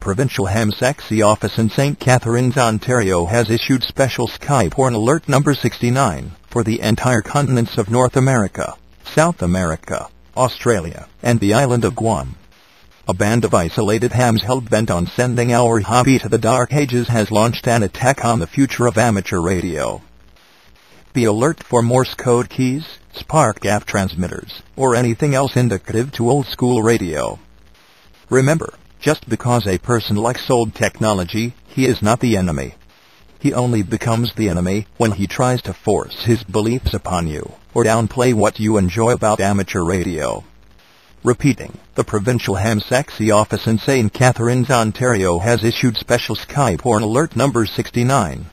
provincial ham sexy office in St. Catharines, Ontario has issued special Sky Porn Alert number 69 for the entire continents of North America, South America, Australia, and the island of Guam. A band of isolated hams hell-bent on sending our hobby to the dark ages has launched an attack on the future of amateur radio. Be alert for Morse code keys, spark gap transmitters, or anything else indicative to old-school radio. Remember, just because a person likes old technology, he is not the enemy. He only becomes the enemy when he tries to force his beliefs upon you, or downplay what you enjoy about amateur radio. Repeating, the Provincial Ham Sexy Office in St. Catharines, Ontario has issued special Sky Porn Alert number 69